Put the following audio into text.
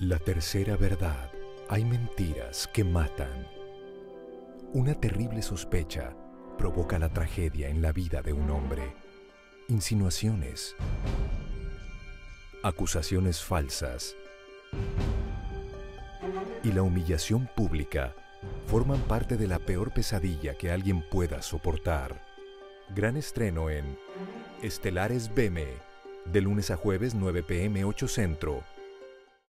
La tercera verdad. Hay mentiras que matan. Una terrible sospecha provoca la tragedia en la vida de un hombre. Insinuaciones. Acusaciones falsas. Y la humillación pública forman parte de la peor pesadilla que alguien pueda soportar. Gran estreno en Estelares Beme, de lunes a jueves 9 pm 8 centro